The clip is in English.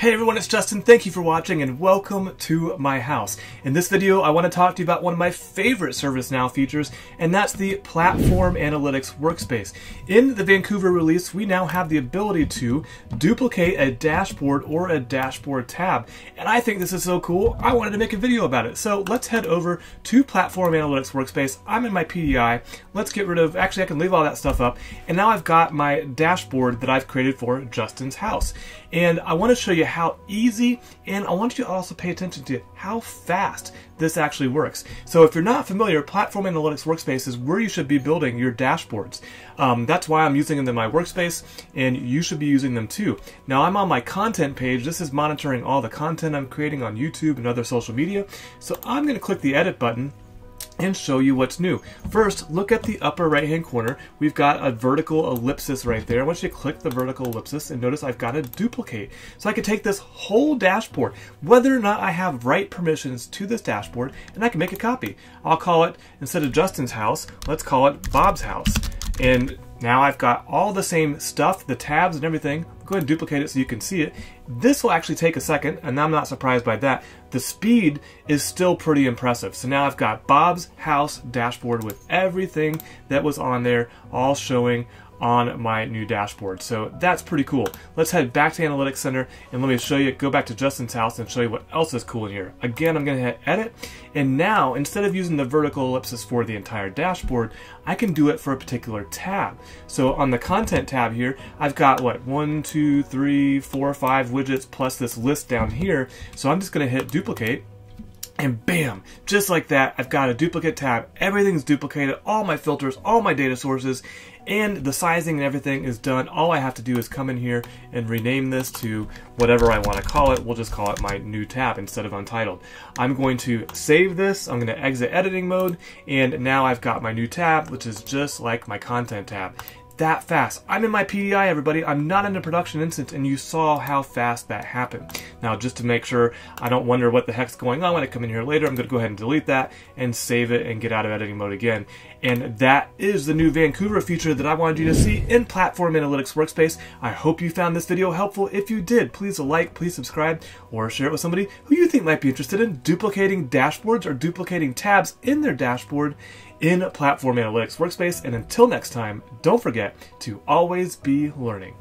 Hey everyone, it's Justin. Thank you for watching and welcome to my house. In this video, I want to talk to you about one of my favorite ServiceNow features, and that's the Platform Analytics Workspace. In the Vancouver release, we now have the ability to duplicate a dashboard or a dashboard tab. And I think this is so cool, I wanted to make a video about it. So let's head over to Platform Analytics Workspace. I'm in my PDI. Let's get rid of, actually I can leave all that stuff up. And now I've got my dashboard that I've created for Justin's house. And I want to show you how easy, and I want you to also pay attention to how fast this actually works. So if you're not familiar, Platform Analytics Workspace is where you should be building your dashboards. Um, that's why I'm using them in my workspace, and you should be using them too. Now I'm on my content page. This is monitoring all the content I'm creating on YouTube and other social media. So I'm going to click the edit button and show you what's new. First, look at the upper right hand corner. We've got a vertical ellipsis right there. I want you to click the vertical ellipsis and notice I've got a duplicate. So I can take this whole dashboard, whether or not I have write permissions to this dashboard, and I can make a copy. I'll call it, instead of Justin's house, let's call it Bob's house. And now I've got all the same stuff, the tabs and everything. Go ahead and duplicate it so you can see it. This will actually take a second, and I'm not surprised by that. The speed is still pretty impressive. So now I've got Bob's house dashboard with everything that was on there, all showing on my new dashboard. So that's pretty cool. Let's head back to Analytics Center and let me show you, go back to Justin's house and show you what else is cool in here. Again, I'm gonna hit edit. And now, instead of using the vertical ellipsis for the entire dashboard, I can do it for a particular tab. So on the content tab here, I've got what, one, two, three, four, five widgets plus this list down here. So I'm just gonna hit duplicate and bam, just like that, I've got a duplicate tab. Everything's duplicated, all my filters, all my data sources, and the sizing and everything is done. All I have to do is come in here and rename this to whatever I want to call it. We'll just call it my new tab instead of untitled. I'm going to save this. I'm going to exit editing mode, and now I've got my new tab, which is just like my content tab that fast. I'm in my PDI, everybody. I'm not in a production instance, and you saw how fast that happened. Now, just to make sure I don't wonder what the heck's going on when I come in here later, I'm going to go ahead and delete that and save it and get out of editing mode again. And that is the new Vancouver feature that I wanted you to see in Platform Analytics Workspace. I hope you found this video helpful. If you did, please like, please subscribe, or share it with somebody who you think might be interested in duplicating dashboards or duplicating tabs in their dashboard in Platform Analytics Workspace. And until next time, don't forget to always be learning.